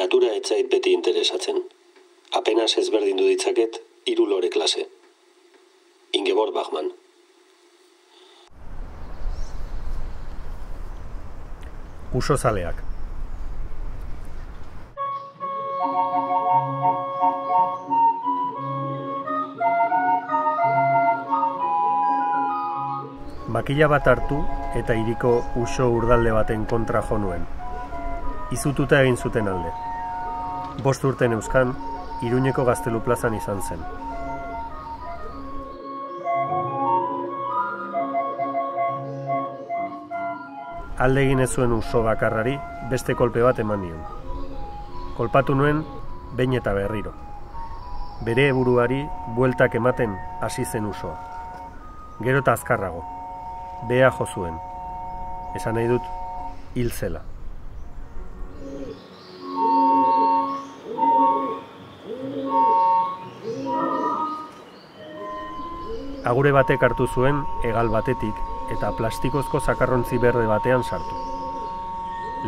Natura etzait beti interesatzen. Apenas ezberdindu ditzaket hiru lore klase. Ingeborg Bachmann. Uso zaleak. Bat hartu eta iriko uso urdalde baten kontra jo nuen. Izututa egin zuten alde. Bost urten euskan, Iruñeko gaztelu plazan izan zen. Alde egin ez zuen uso bakarrari beste kolpe bat eman nion. Kolpatu nuen behin eta berriro. Bere eburuari bueltak ematen hasi zen usoa. Gero eta azkarrago. Bea jo zuen. Esan nahi dut hil zela. Agure batek hartu zuen egal batetik eta plastikozko zakarrontzi berde batean sartu.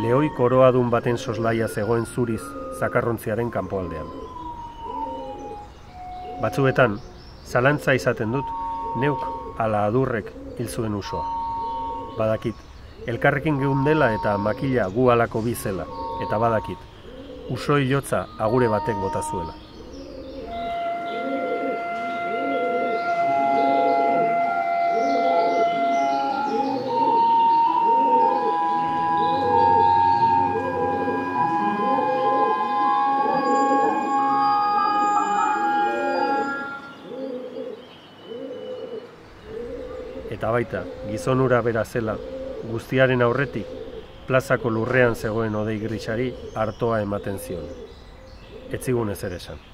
Lehoi koroadun baten soslaia zegoen zuriz zakarrontziaren kanpoaldean. Batzuetan, zalantza izaten dut, neuk ala adurrek hil zuen usoa. Badakit, elkarrekin geundela eta makila gu alako bizela, eta badakit, usoi jotza agure batek bota zuela. Eta baita gizon ura bera zela guztiaren aurretik plazako lurrean zegoen odei grisari hartoa ematen zion. Etzigun ezer esan.